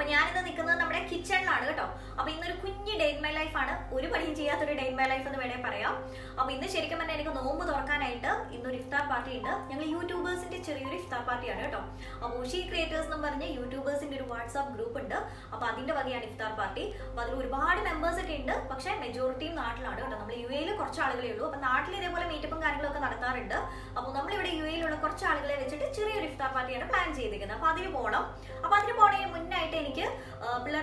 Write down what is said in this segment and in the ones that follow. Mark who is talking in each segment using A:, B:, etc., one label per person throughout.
A: അപ്പൊ ഞാനിന്ന് നിൽക്കുന്നത് നമ്മുടെ കിച്ചണിലാണ് കേട്ടോ. അപ്പൊ ഇന്നൊരു കുഞ്ഞ് ഡേ ഇൻ മൈ ലൈഫ് ആണ്. ഒരു പണിയും ചെയ്യാത്തൊരു ഡേ ഇൻ മൈ ലൈഫ് എന്ന് വേണേൽ പറയാം. അപ്പൊ ഇന്ന് ശരിക്കും പറഞ്ഞാൽ എനിക്ക് നോമ്പ് തുറക്കാനായിട്ട് ഇന്നൊരു ഇഫ്താർ പാർട്ടി ഉണ്ട്. ഞങ്ങൾ യൂട്യൂബേഴ്സിന്റെ ചെറിയൊരു ഇഫ്താർ പാർട്ടിയാണ് കേട്ടോ. അപ്പൊ ഉഷി ക്രിയേറ്റേഴ്സ് എന്ന് പറഞ്ഞ യൂട്യൂബേഴ്സിന്റെ ഒരു വാട്സ്ആപ്പ് ഗ്രൂപ്പ് ഉണ്ട്. അപ്പൊ അതിന്റെ വകയാണ് ഇഫ്താർ പാർട്ടി അപ്പൊ അതിൽ ഒരുപാട് മെമ്പേഴ്സ് ഒക്കെ ഉണ്ട്. പക്ഷേ മെജോറിറ്റിയും നാട്ടിലാണ് കേട്ടോ. നമ്മൾ യു എയിൽ കുറച്ച് ആളുകളേ ഉള്ളൂ. അപ്പൊ നാട്ടിൽ ഇതേപോലെ മീറ്റപ്പും കാര്യങ്ങളൊക്കെ നടത്താറുണ്ട്. അപ്പോൾ നമ്മളിവിടെ യു എയിലുള്ള കുറച്ച് ആളുകളെ വെച്ചിട്ട് ചെറിയൊരു ഇഫ്താർ പാർട്ടിയാണ് പ്ലാൻ ചെയ്തിരിക്കുന്നത്. അപ്പൊ അതിന് പോകണം അപ്പൊ അതിന് പോണതിന് മുന്നായിട്ട് എനിക്ക്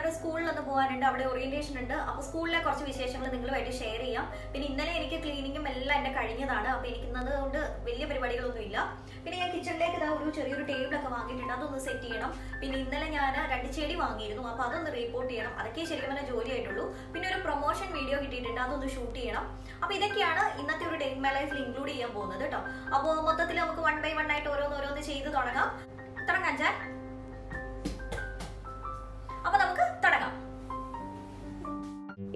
A: ആ, സ്കൂളിൽ സ്കൂളിലൊന്ന് പോകാനുണ്ട് അവിടെ ഓറിയന്റേഷൻ ഉണ്ട്. അപ്പൊ സ്കൂളിലെ കുറച്ച് വിശേഷങ്ങൾ നിങ്ങളുമായിട്ട് ഷെയർ ചെയ്യാം. പിന്നെ ഇന്നലെ എനിക്ക് ക്ലീനിങ്ങും എല്ലാം എന്റെ കഴിഞ്ഞതാണ്. അപ്പൊ എനിക്ക് ഇന്നത് കൊണ്ട് വലിയ പരിപാടികളൊന്നും ഇല്ല പിന്നെ ഞാൻ കിച്ചണിലേക്ക് ഇതാ ഒരു ചെറിയൊരു ടേബിൾ ഒക്കെ വാങ്ങിയിട്ടുണ്ട്. അതൊന്ന് സെറ്റ് ചെയ്യണം. പിന്നെ ഇന്നലെ ഞാൻ രണ്ട് ചെടി വാങ്ങിയിരുന്നു. അപ്പൊ അതൊന്ന് റിപ്പോർട്ട് ചെയ്യണം. അതൊക്കെ ശരിക്കും പറഞ്ഞാൽ ജോലിയായിട്ടുള്ളൂ. പിന്നെ ഒരു പ്രൊമോഷൻ വീഡിയോ കിട്ടിയിട്ടുണ്ട്. അതൊന്ന് ഷൂട്ട് ചെയ്യണം. അപ്പൊ ഇതൊക്കെയാണ് ഇന്നത്തെ ഒരു ഡേ മൈ ലൈഫിൽ ഇൻക്ലൂഡ് ചെയ്യാൻ പോകുന്നത് കേട്ടോ. അപ്പോൾ മൊത്തത്തിൽ നമുക്ക് വൺ ബൈ വൺ ആയിട്ട് ഓരോന്ന് ഓരോന്ന് ചെയ്ത് തുടങ്ങാം. തുടങ്ങാം ഞാൻ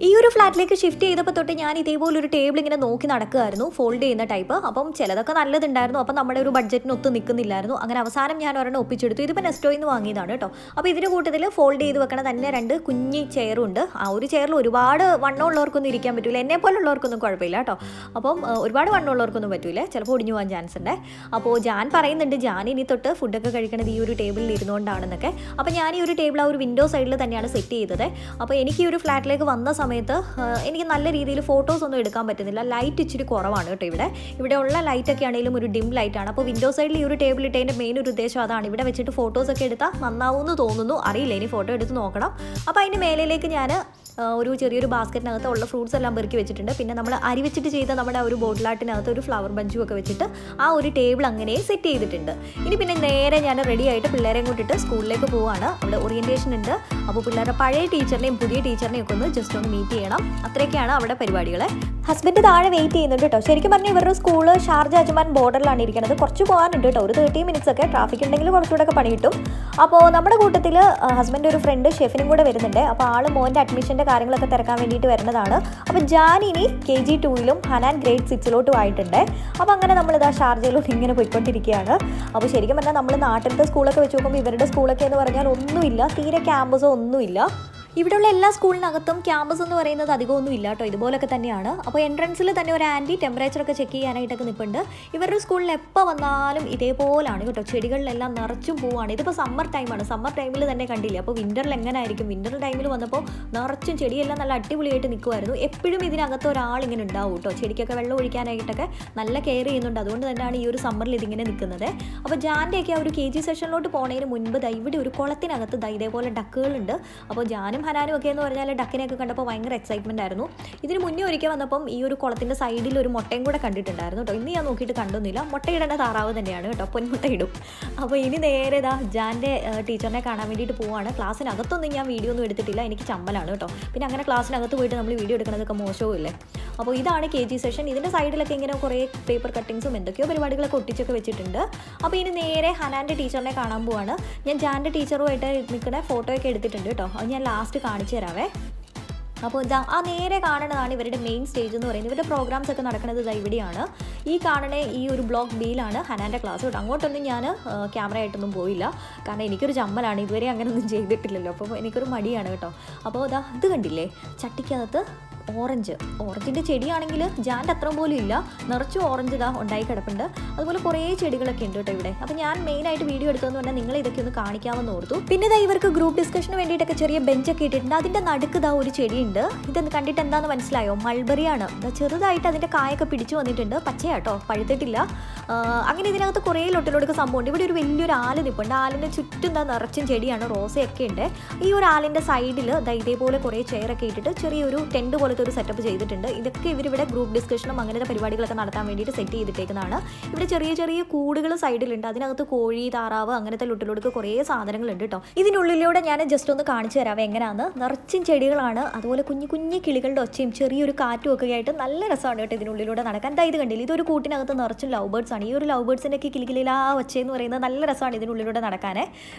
A: ഈ ഒരു ഫ്ലാറ്റിലേക്ക് ഷിഫ്റ്റ് ചെയ്തപ്പോൾ തൊട്ട് ഞാൻ ഇതേപോലെ ഒരു ടേബിൾ ഇങ്ങനെ നോക്കി നടക്കുമായിരുന്നു ഫോൾഡ് ചെയ്യുന്ന ടൈപ്പ് അപ്പം ചിലതൊക്കെ നല്ലതുണ്ടായിരുന്നു. അപ്പം നമ്മുടെ ഒരു ബഡ്ജറ്റിന് ഒത്ത് നിൽക്കുന്നില്ലായിരുന്നു അങ്ങനെ അവസാനം ഞാൻ ഒരെണ്ണം ഒപ്പിച്ചെടുത്തു. ഇതിപ്പോൾ നെസ്റ്റോയിൽ നിന്ന് വാങ്ങിയതാണ് കേട്ടോ അപ്പോൾ ഇതിന്റെ കൂട്ടത്തിൽ ഫോൾഡ് ചെയ്ത് വെക്കണ തന്നെ രണ്ട് കുഞ്ഞി ചെയറുണ്ട് ആ ഒരു ചെയറിൽ ഒരുപാട് വണ്ണമുള്ളവർക്കൊന്നും ഇരിക്കാൻ പറ്റില്ല എന്നെ പോലുള്ളവർക്കൊന്നും കുഴപ്പമില്ല കേട്ടോ അപ്പം ഒരുപാട് വണ്ണമുള്ളവർക്കൊന്നും പറ്റില്ല ചിലപ്പോൾ ഒടിഞ്ഞു പോകാൻ ചാൻസ് ഉണ്ട്. അപ്പോൾ ഞാൻ പറയുന്നുണ്ട് ഞാൻ ഇനി തൊട്ട് ഫുഡൊക്കെ കഴിക്കണത് ഈ ഒരു ടേബിളിൽ ഇരുന്നുകൊണ്ടാണെന്നൊക്കെ. അപ്പോൾ ഞാൻ ഈ ഒരു ടേബിൾ ആ ഒരു വിൻഡോ സൈഡിൽ തന്നെയാണ് സെറ്റ് ചെയ്തത്. അപ്പോൾ എനിക്ക് ഈ ഒരു ഫ്ലാറ്റിലേക്ക് വന്ന ആ, എനിക്ക് നല്ല രീതിയിൽ ഫോട്ടോസ് ഒന്നും എടുക്കാൻ പറ്റുന്നില്ല. ലൈറ്റ് ഇച്ചിരി കുറവാണ് കേട്ടോ ഇവിടെ. ഇവിടെ ഉള്ള ലൈറ്റ് ഒക്കെ ആണെങ്കിലും ഒരു ഡിം ലൈറ്റാണ് അപ്പോൾ വിൻഡോ സൈഡിൽ ഈ ഒരു ടേബിൾ ഇട്ടതിന്റെ മെയിൻ ഒരു ഉദ്ദേശം അതാണ്. ഇവിടെ വെച്ചിട്ട് ഫോട്ടോസൊക്കെ എടുത്താൽ നന്നാവുമെന്ന് തോന്നുന്നു. അറിയില്ല ഇനി ഫോട്ടോ എടുത്ത് നോക്കണം. അപ്പോൾ അതിന്റെ മേലേക്ക് ഞാൻ ഒരു ചെറിയൊരു ബാസ്ക്കറ്റിനകത്ത് ഉള്ള ഫ്രൂട്ട്സ് എല്ലാം പെറുക്കി വെച്ചിട്ടുണ്ട്. പിന്നെ നമ്മൾ അരി വെച്ചിട്ട് ചെയ്ത നമ്മുടെ ഒരു ബോട്ടിലാട്ടിനകത്ത് ഒരു ഫ്ലവർ ബഞ്ചും ഒക്കെ വെച്ചിട്ട് ആ ഒരു ടേബിൾ അങ്ങനെ സെറ്റ് ചെയ്തിട്ടുണ്ട്. ഇനി പിന്നെ നേരെ ഞാൻ റെഡി ആയിട്ട് പിള്ളേരെയും കൂട്ടിട്ട് സ്കൂളിലേക്ക് പോവാണ്. അവിടെ ഓറിയന്റേഷൻ ഉണ്ട്. അപ്പോൾ പിള്ളേരുടെ പഴയ ടീച്ചറിനെയും പുതിയ ടീച്ചറിനെയും ഒക്കെ ഒന്ന് ജസ്റ്റ് ഒന്ന് മീറ്റ് ചെയ്യണം. അത്രയൊക്കെയാണ് അവിടെ പരിപാടികൾ ഹസ്ബൻഡ് താഴെ വെയിറ്റ് ചെയ്യുന്നുണ്ട് കേട്ടോ ശരിക്കും പറഞ്ഞാൽ ഇവരുടെ സ്കൂൾ ഷാർജ അജ്മാൻ ബോർഡറിലാണ് ഇരിക്കുന്നത് കുറച്ച് പോകാനുണ്ട് കേട്ടോ ഒരു തേർട്ടി മിനിറ്റ്സ് ഒക്കെ ട്രാഫിക് ഉണ്ടെങ്കിൽ കുറച്ചുകൂടെ ഒക്കെ പണി കിട്ടും. അപ്പോൾ നമ്മുടെ കൂട്ടത്തിൽ ഹസ്ബൻഡ് ഒരു ഫ്രണ്ട് ഷെഫിനും കൂടെ വരുന്നുണ്ട്. അപ്പോൾ ആൾ മോന്റെ അഡ്മിഷന്റെ കാര്യങ്ങളൊക്കെ തിരക്കാൻ വേണ്ടിയിട്ട് വരുന്നതാണ്. അപ്പോൾ ജാൻ ഇനി കെ ജി ടൂയിലും ഹനാൻ ഗ്രേഡ് സിക്സിലോട്ടും ആയിട്ടുണ്ട്. അപ്പോൾ അങ്ങനെ നമ്മളിതാ ഷാർജയിലോട്ട് ഇങ്ങനെ പോയിക്കൊണ്ടിരിക്കുകയാണ്. അപ്പോൾ ശരിക്കും പറഞ്ഞാൽ നമ്മൾ നാട്ടിലത്തെ സ്കൂളൊക്കെ വെച്ച് നോക്കുമ്പോൾ ഇവരുടെ സ്കൂളൊക്കെ എന്ന് പറഞ്ഞാൽ ഒന്നുമില്ല തീരെ ക്യാമ്പസോ ഒന്നുമില്ല. ഇവിടെയുള്ള എല്ലാ സ്കൂളിനകത്തും ക്യാമ്പസ് എന്ന് പറയുന്നത് അധികമൊന്നും ഇല്ല കേട്ടോ ഇതുപോലൊക്കെ തന്നെയാണ്. അപ്പോൾ എൻട്രൻസിൽ തന്നെ ഒരു ആന്റി ടെമ്പറേച്ചർ ഒക്കെ ചെക്ക് ചെയ്യാനായിട്ടൊക്കെ നിൽപ്പുണ്ട് ഇവരുടെ സ്കൂളിൽ എപ്പോൾ വന്നാലും ഇതേപോലാണ് കേട്ടോ. ചെടികളിലെല്ലാം നിറച്ചും പോവാണ്. ഇതിപ്പോൾ സമ്മർ ടൈമാണ് സമ്മർ ടൈമിൽ തന്നെ കണ്ടില്ല? അപ്പോൾ വിന്ററിൽ എങ്ങനെയായിരിക്കും വിന്റർ ടൈമിൽ വന്നപ്പോൾ നിറച്ചും ചെടിയെല്ലാം നല്ല അടിപൊളിയായിട്ട് നിൽക്കുമായിരുന്നു എപ്പോഴും ഇതിനകത്ത് ഒരാൾ ഇങ്ങനെ ഉണ്ടാവും കേട്ടോ. ചെടിക്കൊക്കെ വെള്ളം ഒഴിക്കാനായിട്ടൊക്കെ നല്ല കെയർ ചെയ്യുന്നുണ്ട്. അതുകൊണ്ട് തന്നെയാണ് ഈ ഒരു സമ്മറിൽ ഇതിങ്ങനെ നിൽക്കുന്നത് അപ്പോൾ ജാന്റെയൊക്കെ ആ ഒരു കെ ജി സെഷനിലോട്ട് പോണതിന് മുൻപ് ദാ ഇവിടെ ഒരു കുളത്തിനകത്ത് ദൈ ഇതേപോലെ ഡക്കുകളുണ്ട് അപ്പോൾ ജാനും ഹനാനും ഒക്കെ എന്ന് പറഞ്ഞാൽ ഡക്കിനെയൊക്കെ കണ്ടപ്പോൾ ഭയങ്കര എക്സൈറ്റ്മെന്റ് ആയിരുന്നു. ഇതിന് മുന്നേ ഒരിക്കൽ വന്നപ്പം ഈ ഒരു കുളത്തിന്റെ സൈഡിൽ ഒരു മുട്ടയും കൂടെ കണ്ടിട്ടുണ്ടായിരുന്നു കേട്ടോ ഇന്ന് ഞാൻ നോക്കിയിട്ട് കണ്ടൊന്നുമില്ല. മുട്ടയിടേണ്ട താറാവ് തന്നെയാണ് കേട്ടോ പൊന്മുട്ട ഇടും. അപ്പോൾ ഇനി നേരെ ഇതാ ജാന്റെ ടീച്ചറിനെ കാണാൻ വേണ്ടിയിട്ട് പോവാണ്. ക്ലാസ്സിനകത്തൊന്നും ഞാൻ വീഡിയോ ഒന്നും എടുത്തിട്ടില്ല. എനിക്ക് ചമ്മലാണ് കേട്ടോ പിന്നെ അങ്ങനെ ക്ലാസ്സിനകത്ത് പോയിട്ട് നമ്മൾ വീഡിയോ എടുക്കുന്നതൊക്കെ മോശവും ഇല്ലേ അപ്പോൾ ഇതാണ് കെ ജി സെഷൻ. ഇതിന്റെ സൈഡിലൊക്കെ ഇങ്ങനെ കുറേ പേപ്പർ കട്ടിങ്സും എന്തൊക്കെയോ പരിപാടികളൊക്കെ ഒട്ടിച്ചൊക്കെ വെച്ചിട്ടുണ്ട്. അപ്പോൾ ഇനി നേരെ ഹനാന്റെ ടീച്ചറിനെ കാണാൻ പോവാണ്. ഞാൻ ജാന്റെ ടീച്ചറുമായിട്ട് നിൽക്കുന്ന ഫോട്ടോയൊക്കെ എടുത്തിട്ടുണ്ട് കേട്ടോ. അത് ഞാൻ ലാസ്റ്റ് കാണിച്ചു തരാവേ. അപ്പോൾ ഇതാ ആ നേരെ കാണുന്നതാണ് ഇവരുടെ മെയിൻ സ്റ്റേജ് എന്ന് പറയുന്നത്. ഇവരുടെ പ്രോഗ്രാംസ് ഒക്കെ നടക്കുന്നത് ഇതാ ഇവിടെയാണ്. ഈ കാണുന്ന ഈ ഒരു ബ്ലോക്ക് ബിയിലാണ് ഹനാന്റെ ക്ലാസ് കേട്ടോ അങ്ങോട്ടൊന്നും ഞാൻ ക്യാമറ ആയിട്ടൊന്നും പോയില്ല. കാരണം എനിക്കൊരു ചമ്മലാണ്. ഇതുവരെ അങ്ങനെ ഒന്നും ചെയ്തിട്ടില്ലല്ലോ. അപ്പോൾ എനിക്കൊരു മടിയാണ് കേട്ടോ. അപ്പോൾ ഇതാ ഇത് കണ്ടില്ലേ? ചട്ടിക്കകത്ത് ഓറഞ്ച്. ഓറഞ്ചിന്റെ ചെടിയാണെങ്കിൽ ജാന്റെ അത്ര പോലും ഇല്ല. നിറച്ച് ഓറഞ്ച് ഇതാ ഉണ്ടായി കിടപ്പുണ്ട്. അതുപോലെ കുറേ ചെടികളൊക്കെ ഉണ്ട് കേട്ടോ ഇവിടെ. അപ്പോൾ ഞാൻ മെയിനായിട്ട് വീഡിയോ എടുത്തതെന്ന് പറഞ്ഞാൽ നിങ്ങൾ ഇതൊക്കെ ഒന്ന് കാണിക്കാമെന്ന് ഓർത്തു. പിന്നെ ഇതാ ഇവർക്ക് ഗ്രൂപ്പ് ഡിസ്കഷന് വേണ്ടിയിട്ടൊക്കെ ചെറിയ ബെഞ്ചൊക്കെ ഇട്ടിട്ടുണ്ട്. അതിന്റെ നടുക്ക് ഇതാ ഒരു ചെടിയുണ്ട്. ഇതെന്ന് കണ്ടിട്ട് എന്താണെന്ന് മനസ്സിലായോ? മൾബറിയാണ് ചെറുതായിട്ട് അതിന്റെ കായൊക്കെ പിടിച്ചു വന്നിട്ടുണ്ട്. പച്ചയാട്ടോ. പഴുത്തിട്ടില്ല. അങ്ങനെ ഇതിനകത്ത് കുറേ ലൊട്ടിലൊടുക്ക് സംഭവമുണ്ട്. ഇവിടെ ഒരു വലിയൊരു ആല നിൽപ്പുണ്ട് ആലിന്റെ ചുറ്റും എന്താ നിറച്ചും ചെടിയാണ്. റോസയൊക്കെ ഉണ്ട്. ഈ ഒരു ആലിന്റെ സൈഡിൽ ഇതേപോലെ കുറേ ചെയറൊക്കെ ഇട്ടിട്ട് ചെറിയൊരു ടെന്റ് പോലത്തെ ഒരു സെറ്റപ്പ് ചെയ്തിട്ടുണ്ട്. ഇതൊക്കെ ഇവരിവിടെ ഗ്രൂപ്പ് ഡിസ്കഷനും അങ്ങനത്തെ പരിപാടികളൊക്കെ നടത്താൻ വേണ്ടിയിട്ട് സെറ്റ് ചെയ്തിട്ടേക്കുന്നതാണ്. ഇവിടെ ചെറിയ ചെറിയ കൂടുകൾ സൈഡിലുണ്ട്. അതിനകത്ത് കോഴി താറാവ് അങ്ങനത്തെ ലുട്ടിലൊടുക്ക് കുറേ സാധനങ്ങളുണ്ട് കേട്ടോ ഇതിനുള്ളിലൂടെ ഞാൻ ജസ്റ്റ് ഒന്ന് കാണിച്ചു തരാം എങ്ങനെയാണ് നിറച്ചും ചെടികളാണ്. അതുപോലെ കുഞ്ഞു കുഞ്ഞു കിളികളുടെ ഒച്ചയും ചെറിയൊരു കാറ്റും ഒക്കെ ആയിട്ട് നല്ല രസമാണ് കേട്ടോ ഇതിനുള്ളിലൂടെ നടക്കാൻ. ദാ ഇത് കണ്ടില്ല? ഇതൊരു കൂട്ടിനകത്ത് നിറച്ചും ലവ് ബേർഡ്സ് ആണ്. ഈ ഒരു ലവ് ബേർഡ്സിന്റെ ഒക്കെ കിളിക്കിലാ ഒച്ചയെന്ന് പറയുന്നത് നല്ല രസമാണ് ഇതിനുള്ളിലൂടെ നടക്കാൻ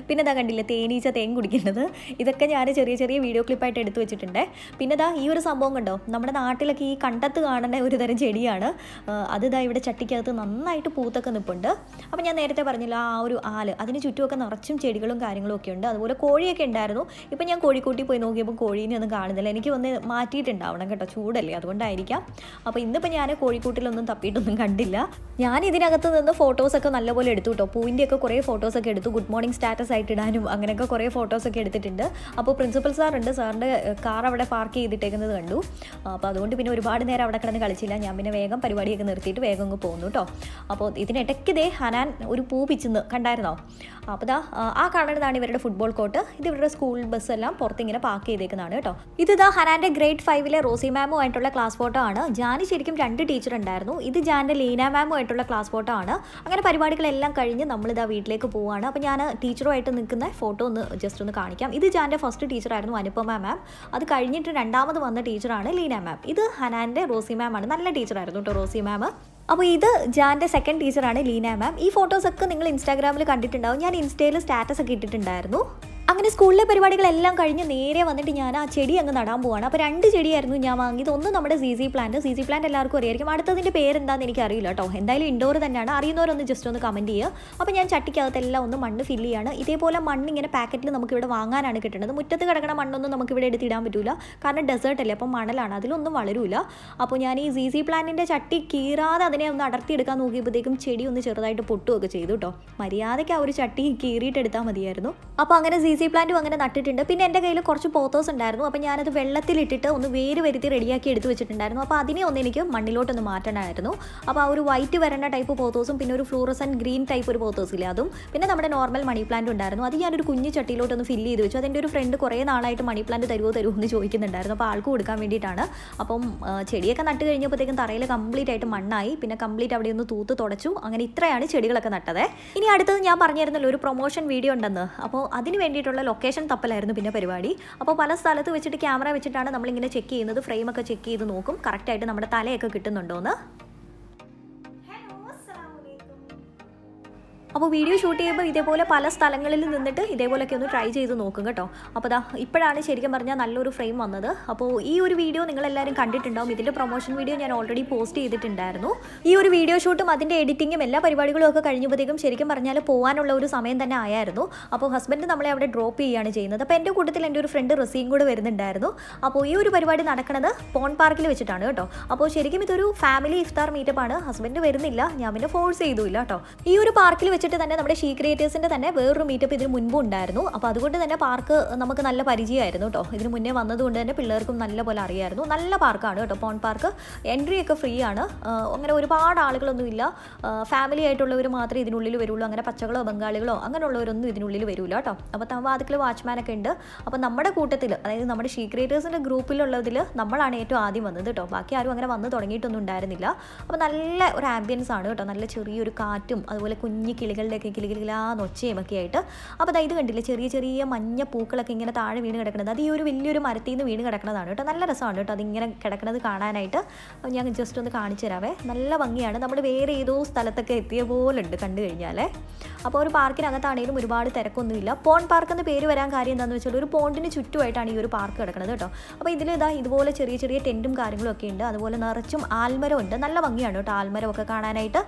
A: പിന്നെ ഇതാ കണ്ടില്ല? തേനീച്ച തേൻ കുടിക്കുന്നത്. ഇതൊക്കെ ഞാൻ ചെറിയ ചെറിയ വീഡിയോ ക്ലിപ്പായിട്ട് എടുത്തു വെച്ചിട്ടുണ്ട്. പിന്നെ ദാ ഈ ഒരു സംഭവം കണ്ടോ? നമ്മുടെ നാട്ടിലൊക്കെ ഈ കണ്ടത്ത് കാണുന്ന ഒരു തരം ചെടിയാണ്. അതിതാ ഇവിടെ ചട്ടിക്കകത്ത് നന്നായിട്ട് പൂത്തൊക്കെ നിൽപ്പുണ്ട് അപ്പോൾ ഞാൻ നേരത്തെ പറഞ്ഞില്ല ആ ഒരു ആൽ അതിന് ചുറ്റുമൊക്കെ നിറച്ചും ചെടികളും കാര്യങ്ങളും ഒക്കെ ഉണ്ട്. അതുപോലെ കോഴിയൊക്കെ ഉണ്ടായിരുന്നു. ഇപ്പം ഞാൻ കോഴിക്കൂട്ടി പോയി നോക്കിയപ്പോൾ കോഴീനെ ഒന്നും കാണുന്നില്ല. എനിക്ക് ഒന്ന് മാറ്റിയിട്ടുണ്ടാവണം കേട്ടോ ചൂടല്ലേ അതുകൊണ്ടായിരിക്കാം. അപ്പോൾ ഇന്നിപ്പോൾ ഞാൻ കോഴിക്കൂട്ടിലൊന്നും തപ്പിയിട്ടൊന്നും കണ്ടില്ല. ഞാൻ ഇതിനകത്ത് നിന്ന് ഫോട്ടോസൊക്കെ നല്ലപോലെ എടുത്തു കേട്ടോ. പൂവിന്റെയൊക്കെ കുറേ ഫോട്ടോസൊക്കെ എടുത്തു. ഗുഡ് മോർണിംഗ് സ്റ്റാറ്റസ് ആയിട്ട് ഇടാനും അങ്ങനെയൊക്കെ കുറേ ഫോട്ടോസൊക്കെ എടുത്തിട്ടുണ്ട്. അപ്പോൾ പ്രിൻസിപ്പൽ സാറുണ്ട് സാറിന്റെ കാർ അവിടെ പാർക്ക് ചെയ്തിട്ടേക്കുന്നത് കണ്ടു. അപ്പോൾ അതുകൊണ്ട് പിന്നെ ഒരുപാട് നേരം അവിടെ കിടന്ന് കളിച്ചില്ല. ഞാൻ പിന്നെ വേഗം പരിപാടിയൊക്കെ നിർത്തിയിട്ട് വേഗം അങ്ങ് പോകുന്നു കേട്ടോ അപ്പോൾ ഇതിനിടയ്ക്ക് ഇതേ ഹനാൻ ഒരു പൂ പിച്ചെന്ന് കണ്ടായിരുന്നോ? അപ്പോൾ ദാ ആ, കാണുന്നതാണ് ഇവരുടെ ഫുട്ബോൾ കോർട്ട് ഇത് ഇവരുടെ സ്കൂൾ ബസ് എല്ലാം പുറത്തിങ്ങനെ പാക്ക് ചെയ്തേക്കുന്നതാണ് കേട്ടോ ഇത് ദാ ഹനാന്റെ ഗ്രേഡ് ഫൈവിലെ റോസി മാമുമായിട്ടുള്ള ക്ലാസ് ഫോട്ടോ ആണ്. ജാനി ശരിക്കും രണ്ട് ടീച്ചർ ഉണ്ടായിരുന്നു. ഇത് ജാന്റെ ലീന മാമുമായിട്ടുള്ള ക്ലാസ് ഫോട്ടോ ആണ്. അങ്ങനെ പരിപാടികളെല്ലാം കഴിഞ്ഞ് നമ്മളിതാ വീട്ടിലേക്ക് പോവുകയാണ് അപ്പോൾ ഞാൻ ടീച്ചറുമായിട്ട് നിൽക്കുന്ന ഫോട്ടോ ഒന്ന് ജസ്റ്റ് ഒന്ന് കാണിക്കാം. ഇത് ജാന്റെ ഫസ്റ്റ് ടീച്ചറായിരുന്നു അനുപമ മാം അത് കഴിഞ്ഞിട്ട് രണ്ടാമത് വന്ന ടീച്ചറാണ് ലീന മാം ഇത് ഹനാന്റെ റോസി മാം ആണ്. നല്ല ടീച്ചറായിരുന്നു കേട്ടോ റോസി മാം അപ്പോൾ ഇത് ജാന്റെ സെക്കൻഡ് ടീച്ചറാണ് ലീന മാം ഈ ഫോട്ടോസൊക്കെ നിങ്ങൾ ഇൻസ്റ്റാഗ്രാമിൽ കണ്ടിട്ടുണ്ടാവും. ഞാൻ ഇൻസ്റ്റയിൽ സ്റ്റാറ്റസ് ഒക്കെ ഇട്ടിട്ടുണ്ടായിരുന്നു. അങ്ങനെ സ്കൂളിലെ പരിപാടികളെല്ലാം കഴിഞ്ഞ് നേരെ വന്നിട്ട് ഞാൻ ആ ചെടി അങ്ങ് നടാൻ പോവാണ്. അപ്പോൾ രണ്ട് ചെടിയായിരുന്നു ഞാൻ വാങ്ങിയത്. ഒന്ന് നമ്മുടെ C C plant. C C plant എല്ലാവർക്കും അറിയായിരിക്കും. അടുത്തതിന്റെ പേരെന്താണെന്ന് എനിക്ക് അറിയില്ല കേട്ടോ. എന്തായാലും ഇൻഡോർ തന്നെയാണ്. അറിയുന്നവരൊന്ന് ജസ്റ്റ് ഒന്ന് കമന്റ് ചെയ്യുക. അപ്പോൾ ഞാൻ ചട്ടിക്കകത്തെല്ലാം ഒന്ന് മണ്ണ് ഫില്ല് ചെയ്യാണ്. ഇതേപോലെ മണ്ണ് ഇങ്ങനെ പാക്കറ്റിൽ നമുക്ക് ഇവിടെ വാങ്ങാനാണ് കിട്ടുന്നത്. മുറ്റത്ത് കിടക്കുന്ന മണ്ണൊന്നും നമുക്ക് ഇവിടെ എടുത്തിടാൻ പറ്റില്ല കാരണം ഡെസേർട്ട് അല്ലേ അപ്പോൾ മണലാണ്. അതിലൊന്നും വളരൂല. അപ്പോൾ ഞാൻ ഈ സി സി പ്ലാന്റിന്റെ ചട്ടി കീറാതെ അതിനെ ഒന്ന് അടർത്തിയെടുക്കാൻ നോക്കിയപ്പോഴത്തേക്കും ചെടി ഒന്ന് ചെറുതായിട്ട് പൊട്ടുകയൊക്കെ ചെയ്തു കേട്ടോ. മര്യാദയ്ക്ക് ആ ഒരു ചട്ടി കീറിയിട്ട് എടുത്താൽ മതിയായിരുന്നു. അപ്പോൾ അങ്ങനെ സി സി പ്ലാന്റും അങ്ങനെ നട്ടിട്ടുണ്ട്. പിന്നെ എന്റെ കയ്യിൽ കുറച്ച് പോത്തോസ് ഉണ്ടായിരുന്നു. അപ്പോൾ ഞാനത് വെള്ളത്തിലിട്ടിട്ട് ഒന്ന് വേര് വരുത്തി റെഡിയാക്കി എടുത്ത് വെച്ചിട്ടുണ്ടായിരുന്നു. അപ്പോൾ അതിനെ ഒന്ന് എനിക്ക് മണ്ണിലോട്ടൊന്ന് മാറ്റണമായിരുന്നു അപ്പോൾ ആ ഒരു വൈറ്റ് വരേണ്ട ടൈപ്പ് പോത്തോസും പിന്നെ ഒരു ഫ്ലൂറസൻ ഗ്രീൻ ടൈപ്പ് ഒരു പോത്തോസ് ഇല്ല അതും. പിന്നെ നമ്മുടെ നോർമൽ മണി പ്ലാന്റ് ഉണ്ടായിരുന്നു. അത് ഞാനൊരു കുഞ്ഞു ചട്ടിയിലോട്ടൊന്ന് ഫില്ല് ചെയ്ത് വെച്ചു. അതെന്റെ ഒരു ഫ്രണ്ട് കുറേ നാളായിട്ട് മണി പ്ലാന്റ് തരുമോ തരുമോ എന്ന് ചോദിക്കുന്നുണ്ടായിരുന്നു. അപ്പോൾ ആൾക്ക് കൊടുക്കാൻ വേണ്ടിയിട്ടാണ്. അപ്പം ചെടിയൊക്കെ നട്ട് കഴിഞ്ഞപ്പോഴത്തേക്കും തറയിൽ കംപ്ലീറ്റ് ആയിട്ട് മണ്ണായി. പിന്നെ കംപ്ലീറ്റ് അവിടെ ഒന്ന് തൂത്ത് തുടച്ചു. അങ്ങനെ ഇത്രയാണ് ചെടികളൊക്കെ നട്ടത്. ഇനി അടുത്തത് ഞാൻ പറഞ്ഞിരുന്നല്ലോ ഒരു പ്രൊമോഷൻ വീഡിയോ ഉണ്ടെന്ന്. അപ്പോൾ അതിന് വേണ്ടിയിട്ടുള്ള ലൊക്കേഷൻ തപ്പലായിരുന്നു പിന്നെ പരിപാടി. അപ്പോൾ പല സ്ഥലത്ത് വെച്ചിട്ട് ക്യാമറ വെച്ചിട്ടാണ് നമ്മളിങ്ങനെ ചെക്ക് ചെയ്യുന്നത് ഫ്രെയിമൊക്കെ ചെക്ക് ചെയ്ത് നോക്കും. കറക്റ്റായിട്ട് നമ്മുടെ തലയൊക്കെ കിട്ടുന്നുണ്ടോയെന്ന് അപ്പോൾ വീഡിയോ ഷൂട്ട് ചെയ്യുമ്പോൾ ഇതേപോലെ പല സ്ഥലങ്ങളിൽ നിന്നിട്ട് ഇതേപോലെയൊക്കെ ഒന്ന് ട്രൈ ചെയ്ത് നോക്കും കേട്ടോ. അപ്പോൾ ദാ ഇപ്പോഴാണ് ശരിക്കും പറഞ്ഞാൽ നല്ലൊരു ഫ്രെയിം വന്നത്. അപ്പോൾ ഈ ഒരു വീഡിയോ നിങ്ങളെല്ലാവരും കണ്ടിട്ടുണ്ടാവും. ഇതിന്റെ പ്രൊമോഷൻ വീഡിയോ ഞാൻ ഓൾറെഡി പോസ്റ്റ് ചെയ്തിട്ടുണ്ടായിരുന്നു. ഈ ഒരു വീഡിയോ ഷൂട്ടും അതിന്റെ എഡിറ്റിങ്ങും എല്ലാ പരിപാടികളും ഒക്കെ കഴിഞ്ഞപ്പോഴത്തേക്കും ശരിക്കും പറഞ്ഞാൽ പോകാനുള്ള ഒരു സമയം തന്നെ ആയായിരുന്നു. അപ്പോൾ ഹസ്ബൻഡ് നമ്മളെ അവിടെ ഡ്രോപ്പ് ചെയ്യുകയാണ് ചെയ്യുന്നത്. അപ്പോൾ എന്റെ കൂട്ടത്തിൽ എന്റെ ഒരു ഫ്രണ്ട് റസീം കൂടെ വരുന്നുണ്ടായിരുന്നു. അപ്പോൾ ഈ ഒരു പരിപാടി നടക്കുന്നത് പോൺ പാർക്കിൽ വെച്ചിട്ടാണ് കേട്ടോ. അപ്പോൾ ശരിക്കും ഇതൊരു ഫാമിലി ഇഫ്താർ മീറ്റപ്പ് ആണ്. ഹസ്ബൻഡ് വരുന്നില്ല. ഞാൻ പിന്നെ ഫോഴ്സ് ചെയ്തില്ല കേട്ടോ. ഈ ഒരു പാർക്കിൽ വെച്ചിട്ട് തന്നെ നമ്മുടെ ഷീ ക്രിയേറ്റേഴ്സിന്റെ തന്നെ വേറൊരു മീറ്റപ്പ് ഇതിന് മുൻപ് ഉണ്ടായിരുന്നു. അപ്പോൾ അതുകൊണ്ട് തന്നെ പാർക്ക് നമുക്ക് നല്ല പരിചയമായിരുന്നു കേട്ടോ. ഇതിന് മുന്നേ വന്നതുകൊണ്ട് തന്നെ പിള്ളേർക്കും നല്ല പോലെ അറിയായിരുന്നു. നല്ല പാർക്കാണ് കേട്ടോ. പോൺ പാർക്ക് എൻട്രി ഒക്കെ ഫ്രീ ആണ്. അങ്ങനെ ഒരുപാട് ആളുകളൊന്നുമില്ല ഫാമിലി ആയിട്ടുള്ളവർ മാത്രമേ ഇതിനുള്ളിൽ വരുള്ളൂ. അങ്ങനെ പച്ചകളോ ബംഗാളികളോ അങ്ങനെയുള്ളവരൊന്നും ഇതിനുള്ളിൽ വരില്ല കേട്ടോ. അപ്പോൾ തവാതിക്കൽ വാച്ച്മാനൊക്കെ ഉണ്ട്. അപ്പോൾ നമ്മുടെ കൂട്ടത്തിൽ അതായത് നമ്മുടെ ഷീ ക്രിയേറ്റേഴ്സിന്റെ ഗ്രൂപ്പിലുള്ളതിൽ നമ്മളാണ് ഏറ്റവും ആദ്യം വന്നത് കേട്ടോ. ബാക്കി ആരും അങ്ങനെ വന്ന് തുടങ്ങിയിട്ടൊന്നും ഉണ്ടായിരുന്നില്ല. അപ്പോൾ നല്ല ഒരു ആംബിയൻസ് ആണ് കേട്ടോ. നല്ല ചെറിയൊരു കാറ്റും അതുപോലെ കുഞ്ഞു കിളികളുടെയൊക്കെ കിളികിലാന്ന് ഒച്ചയും ഒക്കെ ആയിട്ട് അപ്പോൾ ദാ ഇത് കണ്ടില്ലേ? ചെറിയ ചെറിയ മഞ്ഞ പൂക്കളൊക്കെ ഇങ്ങനെ താഴെ വീണ് കിടക്കുന്നത്. അത് ഈ ഒരു വലിയൊരു മരത്തിൽ നിന്ന് വീണ് കിടക്കുന്നതാണ് കേട്ടോ. നല്ല രസമാണ് കേട്ടോ അതിങ്ങനെ കിടക്കുന്നത് കാണാനായിട്ട്. ഞാൻ ജസ്റ്റ് ഒന്ന് കാണിച്ചു തരാവേ. നല്ല ഭംഗിയാണ്. നമ്മൾ വേറെ ഏതോ സ്ഥലത്തൊക്കെ എത്തിയ പോലെ ഉണ്ട് കണ്ടു കഴിഞ്ഞാലേ. അപ്പോൾ ഒരു പാർക്കിനകത്താണെങ്കിലും ഒരുപാട് തിരക്കൊന്നുമില്ല. പോൺ പാർക്ക് എന്ന് പേര് വരാൻ കാര്യം എന്താണെന്ന് വെച്ചാൽ ഒരു പോണ്ടിന് ചുറ്റുമായിട്ടാണ് ഈ ഒരു പാർക്ക് കിടക്കുന്നത് കേട്ടോ. അപ്പോൾ ഇതിൽ ഇതാ ഇതുപോലെ ചെറിയ ചെറിയ ടെന്റും കാര്യങ്ങളും ഒക്കെ ഉണ്ട്. അതുപോലെ നിറച്ചും ആൽമരം ഉണ്ട് നല്ല ഭംഗിയാണ് കേട്ടോ ആൽമരമൊക്കെ കാണാനായിട്ട്.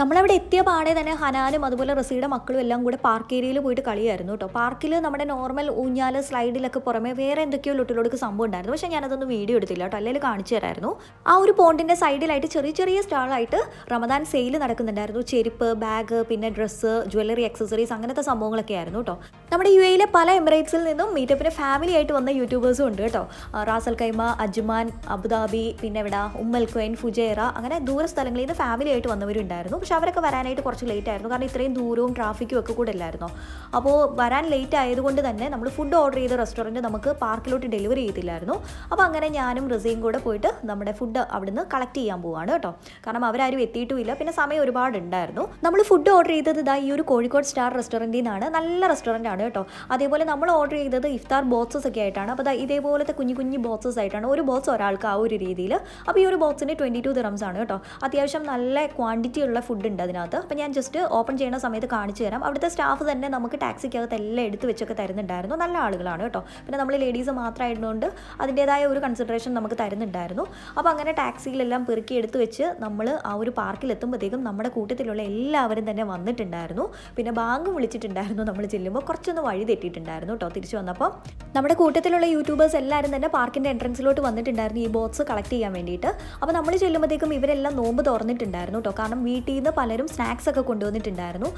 A: നമ്മളവിടെ എത്തിയ പാടെ തന്നെ ഹനാനും അതുപോലെ റസീയുടെ മക്കളും എല്ലാം കൂടെ പാർക്ക് ഏരിയയിൽ പോയിട്ട് കളിയായിരുന്നു കേട്ടോ പാർക്കിൽ നമ്മുടെ നോർമൽ ഊഞ്ഞാൽ സ്ലൈഡിലൊക്കെ പുറമെ വേറെ എന്തൊക്കെയോ ലുട്ടിലോടൊക്കെ സംഭവം ഉണ്ടായിരുന്നു. പക്ഷേ ഞാനതൊന്നും വീഡിയോ എടുത്തില്ല കേട്ടോ അല്ലെങ്കിൽ കാണിച്ചു തരായിരുന്നു. ആ ഒരു പോണ്ടിന്റെ സൈഡിലായിട്ട് ചെറിയ ചെറിയ സ്റ്റാളായിട്ട് റമദാൻ സെയിൽ നടക്കുന്നുണ്ടായിരുന്നു. ചെരുപ്പ് ബാഗ് പിന്നെ ഡ്രസ്സ് ജ്വല്ലറി അക്സസറീസ് അങ്ങനത്തെ സംഭവങ്ങളൊക്കെ ആയിരുന്നു കേട്ടോ നമ്മുടെ യു എയിലെ പല എമിറേറ്റ്സിൽ നിന്നും മീറ്റപ്പിന് ഫാമിലി ആയിട്ട് വന്ന യൂട്യൂബേഴ്സും ഉണ്ട് കേട്ടോ റാസൽ കൈമ അജ്മാൻ അബുദാബി പിന്നെ എവിടെ? ഉമ്മൽ ക്വൈൻ ഫുജേറ അങ്ങനെ ദൂര സ്ഥലങ്ങളിൽ നിന്ന് ഫാമിലി ആയിട്ട് വന്നവരുണ്ടായിരുന്നു. പക്ഷെ അവരൊക്കെ വരാനായിട്ട് കുറച്ച് ലേറ്റ് ആയിരുന്നു. കാരണം ഇത്രയും ദൂരവും ട്രാഫിക്കും ഒക്കെ കൂടെ ഇല്ലായിരുന്നു? അപ്പോൾ വരാൻ ലേറ്റ് ആയതുകൊണ്ട് തന്നെ നമ്മൾ ഫുഡ് ഓർഡർ ചെയ്ത റെസ്റ്റോറന്റ് നമുക്ക് പാർക്കിലോട്ട് ഡെലിവറി ചെയ്തില്ലായിരുന്നു. അപ്പോൾ അങ്ങനെ ഞാനും റിസയും കൂടെ പോയിട്ട് നമ്മുടെ ഫുഡ് അവിടുന്ന് കളക്ട് ചെയ്യാൻ പോവാണ് കേട്ടോ. കാരണം അവരാരും എത്തിയിട്ടുമില്ല. പിന്നെ സമയം ഒരുപാട് ഉണ്ടായിരുന്നു. നമ്മൾ ഫുഡ് ഓർഡർ ചെയ്തത് ഇതാ ഈ ഒരു കോഴിക്കോട് സ്റ്റാർ റെസ്റ്റോറന്റിൽ നിന്നാണ് നല്ല റെസ്റ്റോറന്റ് ആണ് കേട്ടോ. അതേപോലെ നമ്മൾ ഓർഡർ ചെയ്തത് ഇഫ്താർ ബോക്സസ് ഒക്കെ ആയിട്ടാണ്. അപ്പോൾ ഇതേപോലത്തെ കുഞ്ഞു കുഞ്ഞു ബോക്സസ് ആയിട്ടാണ്. ഒരു ബോക്സ് ഒരാൾക്ക് ആ ഒരു രീതിയിൽ അപ്പോൾ ഈ ഒരു ബോക്സിന് ട്വന്റി ടു ദിറംസ് ആണ് കേട്ടോ. അത്യാവശ്യം നല്ല ക്വാണ്ടിറ്റി ഉള്ള ഫുഡ് ഉണ്ട് അതിനകത്ത്. അപ്പോൾ ഞാൻ ജസ്റ്റ് ഓപ്പൺ ചെയ്യുന്ന സമയത്ത് കാണിച്ചു തരാം. അവിടുത്തെ സ്റ്റാഫ് തന്നെ നമുക്ക് ടാക്സിക്കകത്ത് എല്ലാം എടുത്ത് വെച്ചൊക്കെ തരുന്നുണ്ടായിരുന്നു. നല്ല ആളുകളാണ് കേട്ടോ. പിന്നെ നമ്മൾ ലേഡീസ് മാത്രമായതുകൊണ്ട് അതിന്റേതായ ഒരു കൺസിഡറേഷൻ നമുക്ക് തരുന്നുണ്ടായിരുന്നു. അപ്പോൾ അങ്ങനെ ടാക്സിയിലെല്ലാം പെറുക്കി എടുത്ത് വെച്ച് നമ്മൾ ആ ഒരു പാർക്കിൽ എത്തുമ്പോഴത്തേക്കും നമ്മുടെ കൂട്ടത്തിലുള്ള എല്ലാവരും തന്നെ വന്നിട്ടുണ്ടായിരുന്നു. പിന്നെ ബാങ്ക് വിളിച്ചിട്ടുണ്ടായിരുന്നു നമ്മൾ ചെല്ലുമ്പോൾ കുറച്ചൊന്ന് വഴി തെറ്റിയിട്ടുണ്ടായിരുന്നു കേട്ടോ തിരിച്ചു വന്നപ്പോൾ നമ്മുടെ കൂട്ടത്തിലുള്ള യൂട്യൂബേഴ്സ് എല്ലാവരും തന്നെ പാർക്കിന്റെ എൻട്രൻസിലോട്ട് വന്നിട്ടുണ്ടായിരുന്നു ഈ ബോക്സ് കളക്ട് ചെയ്യാൻ വേണ്ടിയിട്ട്. അപ്പോൾ നമ്മൾ ചെല്ലുമ്പോഴത്തേക്കും ഇവരെല്ലാം നോമ്പ് തുറന്നിട്ടുണ്ടായിരുന്നു കേട്ടോ. കാരണം വീട്ടിൽ നിന്ന് പലരും സ്നാക്സ് ഒക്കെ കൊണ്ടുവന്നിട്ടുണ്ടായിരുന്നു.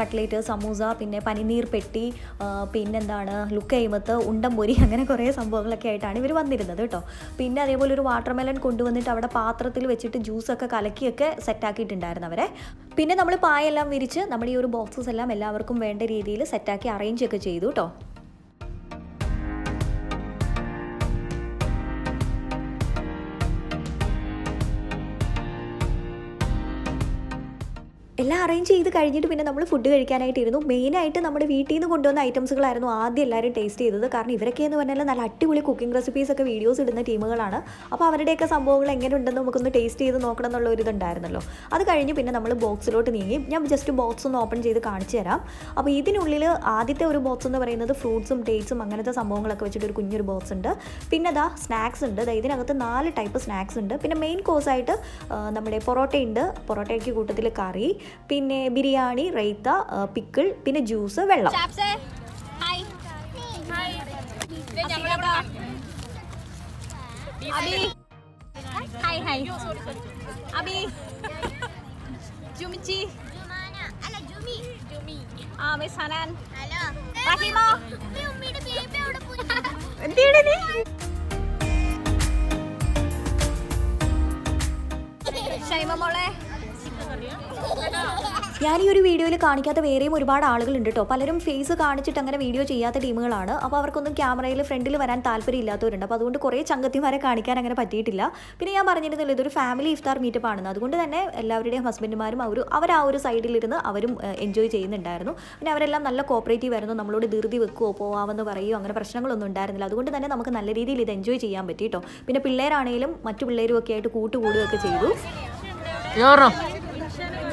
A: കട്ട്ലേറ്റ് സമൂസ പിന്നെ പനിനീർ പെട്ടി പിന്നെന്താണ് ലുക്കൈമത്ത് ഉണ്ടംപൊരി അങ്ങനെ കുറേ സംഭവങ്ങളൊക്കെ ആയിട്ടാണ് ഇവർ വന്നിരുന്നത് കേട്ടോ. പിന്നെ അതേപോലെ ഒരു വാട്ടർമെലൺ കൊണ്ടുവന്നിട്ട് അവിടെ പാത്രത്തിൽ വെച്ചിട്ട് ജ്യൂസൊക്കെ കലക്കിയൊക്കെ സെറ്റാക്കിയിട്ടുണ്ടായിരുന്നു അവരെ. പിന്നെ നമ്മൾ പായെല്ലാം വിരിച്ച് നമ്മുടെ ഈ ഒരു ബോക്സസ് എല്ലാം എല്ലാവർക്കും വേണ്ട രീതിയിൽ സെറ്റാക്കി അറേഞ്ച് ഒക്കെ ചെയ്തു കേട്ടോ. എല്ലാം അറേഞ്ച് ചെയ്ത് കഴിഞ്ഞിട്ട് പിന്നെ നമ്മൾ ഫുഡ് കഴിക്കാനായിട്ടിരുന്നു. മെയിനായിട്ട് നമ്മുടെ വീട്ടിൽ നിന്ന് കൊണ്ടുവന്ന ഐറ്റംസുകളായിരുന്നു ആദ്യം എല്ലാവരും ടേസ്റ്റ് ചെയ്തത്. കാരണം ഇവരൊക്കെ എന്ന് പറഞ്ഞാൽ നല്ല അടിപൊളി കുക്കിംഗ് റെസിപ്പീസ് ഒക്കെ വീഡിയോസ് ഇടുന്ന ടീമുകളാണ് അപ്പോൾ അവരുടെയൊക്കെ സംഭവങ്ങൾ എങ്ങനെ ഉണ്ടെന്ന് നമുക്കൊന്ന് ടേസ്റ്റ് ചെയ്ത് നോക്കണം എന്നുള്ള ഒരു ഇതുണ്ടായിരുന്നല്ലോ. അത് കഴിഞ്ഞ് പിന്നെ നമ്മൾ ബോക്സിലോട്ട് നീങ്ങി. ഞാൻ ജസ്റ്റ് ബോക്സ് ഒന്ന് ഓപ്പൺ ചെയ്ത് കാണിച്ചു തരാം. അപ്പോൾ ഇതിനുള്ളിൽ ആദ്യത്തെ ഒരു ബോക്സ് എന്ന് പറയുന്നത് ഫ്രൂട്ട്സും ഡേറ്റ്സും അങ്ങനത്തെ സംഭവങ്ങളൊക്കെ വെച്ചിട്ട് ഒരു കുഞ്ഞൊരു ബോക്സ് ഉണ്ട്. പിന്നെ അതാ സ്നാക്സ് ഉണ്ട്. അതായത് ഇതിനകത്ത് നാല് ടൈപ്പ് സ്നാക്സ് ഉണ്ട്. പിന്നെ മെയിൻ കോഴ്സായിട്ട് നമ്മുടെ പൊറോട്ട ഉണ്ട് പൊറോട്ടയ്ക്ക് കൂട്ടത്തിൽ കറി. പിന്നെ ബിരിയാണി റൈത്ത പിക്കിൾ പിന്നെ ജ്യൂസ് വെള്ളം.
B: ചാപ്സേ. ഹായ്. ഹായ് ഞങ്ങളുടെ അബി. Hi hi. അബി. ജുമിച്ചി.
C: അല്ല ജുമി. ജുമി.
B: ആ മിസ് ഹനാൻ.
C: ഹലോ.
B: റഹിമോ
C: ഉമ്മിയുടെ ബേബി അവിടെ പോയി.
B: എന്തിയുടെ നീ? ഷൈമ മോളെ.
A: ഞാൻ ഈ ഒരു വീഡിയോയിൽ കാണിക്കാത്ത വേറെയും ഒരുപാട് ആളുകളുണ്ട് കേട്ടോ പലരും ഫേസ് കാണിച്ചിട്ട് അങ്ങനെ വീഡിയോ ചെയ്യാത്ത ടീമുകളാണ്. അപ്പോൾ അവർക്കൊന്നും ക്യാമറയിൽ ഫ്രണ്ടിൽ വരാൻ താല്പര്യം ഇല്ലാത്തവരുണ്ട്. അപ്പോൾ അതുകൊണ്ട് കുറേ ചങ്കത്തിമാരെ കാണിക്കാൻ അങ്ങനെ പറ്റിയിട്ടില്ല. പിന്നെ ഞാൻ പറഞ്ഞിരുന്നില്ല ഇതൊരു ഫാമിലി ഇഫ്താർ മീറ്റപ്പ് ആണെന്ന്. അതുകൊണ്ട് തന്നെ എല്ലാവരുടെയും ഹസ്ബൻഡുമാരും അവർ അവർ ആ ഒരു സൈഡിലിരുന്ന് അവരും എൻജോയ് ചെയ്യുന്നുണ്ടായിരുന്നു. പിന്നെ അവരെല്ലാം നല്ല കോപ്പറേറ്റീവ് ആയിരുന്നു. നമ്മളോട് ധൃതി വെക്കുവോ പോവാമെന്ന് പറയുമോ അങ്ങനെ പ്രശ്നങ്ങളൊന്നും ഉണ്ടായിരുന്നില്ല. അതുകൊണ്ട് തന്നെ നമുക്ക് നല്ല രീതിയിൽ ഇത് എൻജോയ് ചെയ്യാൻ പറ്റി കേട്ടോ പിന്നെ പിള്ളേരാണെങ്കിലും മറ്റു പിള്ളേരും ഒക്കെ ആയിട്ട് കൂട്ടുകൂടുകയൊക്കെ ചെയ്തു.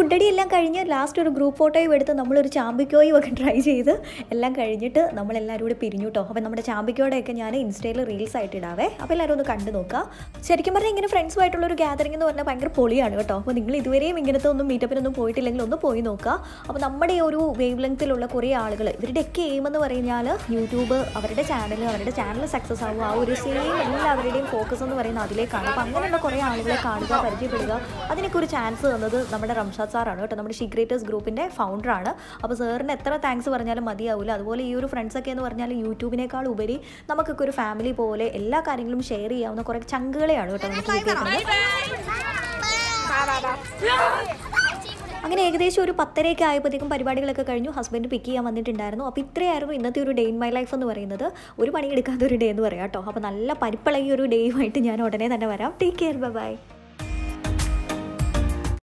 A: അങ്ങനെ ഫുഡ് അടി എല്ലാം കഴിഞ്ഞ് ലാസ്റ്റ് ഒരു ഗ്രൂപ്പ് ഫോട്ടോയും എടുത്ത് നമ്മളൊരു ചാമ്പിക്കോയും ഒക്കെ ട്രൈ ചെയ്ത് എല്ലാം കഴിഞ്ഞിട്ട് നമ്മളെല്ലാവരും കൂടെ പിരിഞ്ഞു കേട്ടോ അപ്പോൾ നമ്മുടെ ചാമ്പിക്കോടെയൊക്കെ ഞാൻ ഇൻസ്റ്റയിൽ റീൽസ് ആയിട്ട് ഇടാവേ. അപ്പോൾ എല്ലാവരും ഒന്ന് കണ്ടു നോക്കുക ശരിക്കും പറഞ്ഞാൽ ഇങ്ങനെ ഫ്രണ്ട്സുമായിട്ടുള്ള ഒരു ഗാദറിംഗ് എന്ന് പറഞ്ഞാൽ ഭയങ്കര പൊളിയാണ് കേട്ടോ. അപ്പോൾ നിങ്ങൾ ഇതുവരെയും ഇങ്ങനത്തെ ഒന്നും മീറ്റപ്പിനൊന്നും പോയിട്ടില്ലെങ്കിൽ ഒന്ന് പോയി നോക്കുക അപ്പോൾ നമ്മുടെ ഒരു വേവ് ലെങ്ത്തിലുള്ള കുറേ ആളുകൾ ഇവരുടെയൊക്കെ എയിം എന്ന് പറഞ്ഞാൽ യൂട്യൂബ് അവരുടെ ചാനൽ അവരുടെ ചാനൽ സക്സസ് ആവുക. ആ ഒരു സെയിം എല്ലാവരുടെയും ഫോക്കസ് എന്ന് പറയുന്നത് അതിലേക്കാണ്. അപ്പോൾ അങ്ങനെയുള്ള കുറേ ആളുകളെ കാണുക പരിചയപ്പെടുക. അതിനൊക്കെ ഒരു ചാൻസ് തന്നത് നമ്മുടെ റംഷാദ് സാറാണ് കേട്ടോ. നമ്മുടെ ഷിഗ്രേറ്റേഴ്സ് ഗ്രൂപ്പിന്റെ ഫൗണ്ടറാണ് അപ്പോൾ സാറിന് എത്ര താങ്ക്സ് പറഞ്ഞാലും മതിയാവില്ല അതുപോലെ ഈ ഒരു ഫ്രണ്ട്സൊക്കെ എന്ന് പറഞ്ഞാൽ യൂട്യൂബിനേക്കാൾ ഉപരി നമുക്കൊക്കെ ഒരു ഫാമിലി പോലെ എല്ലാ കാര്യങ്ങളും ഷെയർ ചെയ്യാവുന്ന കുറേ ചങ്കുകളെയാണ് കേട്ടോ നമുക്ക് കിട്ടിയിരിക്കുന്നത് അങ്ങനെ ഏകദേശം ഒരു പത്തരയൊക്കെ ആയപ്പോഴത്തേക്കും പരിപാടികളൊക്കെ കഴിഞ്ഞു. ഹസ്ബൻഡ് പിക്ക് ചെയ്യാൻ വന്നിട്ടുണ്ടായിരുന്നു. അപ്പോൾ ഇത്രയായിരുന്നു ഇന്നത്തെ ഒരു ഡേ ഇൻ മൈ ലൈഫ് എന്ന് പറയുന്നത്. ഒരു പണി എടുക്കാത്ത ഒരു ഡേ എന്ന് പറയാം കേട്ടോ. അപ്പോൾ നല്ല പരിപ്പളകിയൊരു ഡേയുമായിട്ട് ഞാൻ ഉടനെ തന്നെ വരാം. Take care bye